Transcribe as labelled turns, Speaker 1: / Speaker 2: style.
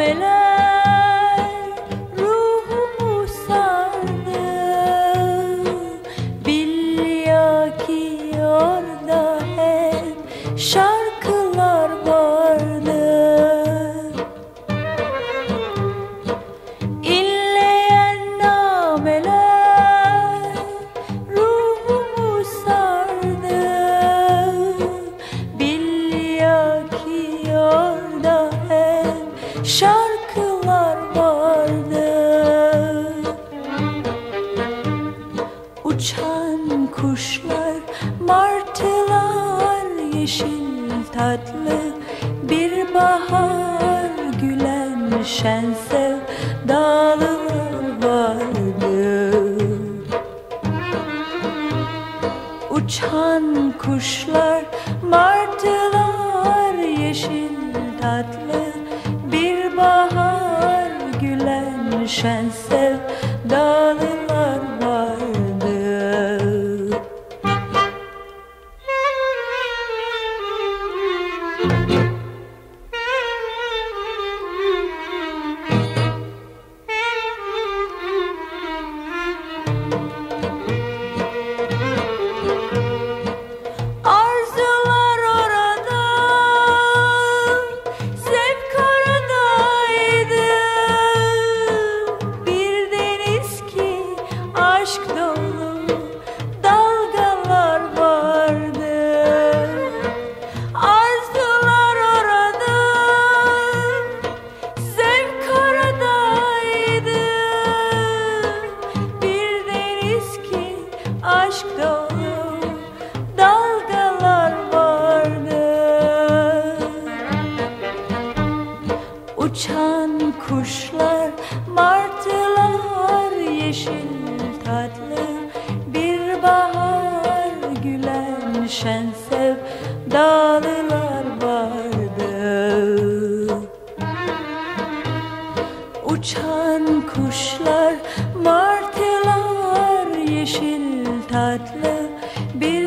Speaker 1: me la şarkılar vardı. Uçan kuşlar, martılar, yeşil tatlı Bir bahar gülen şensev dağlar vardı. Uçan kuşlar, martılar, yeşil tatlı gülen şen sevdalılar vardı aşk dolu dalgalar vardı. Arzular orada, zevk oradaydı. Bir deniz ki aşk dolu dalgalar vardı. Uçan kuşlar, martılar yeşil tatlı Bir bahar gülen şen sevdalılar vardı. Uçan kuşlar, martılar yeşil tatlı. Bir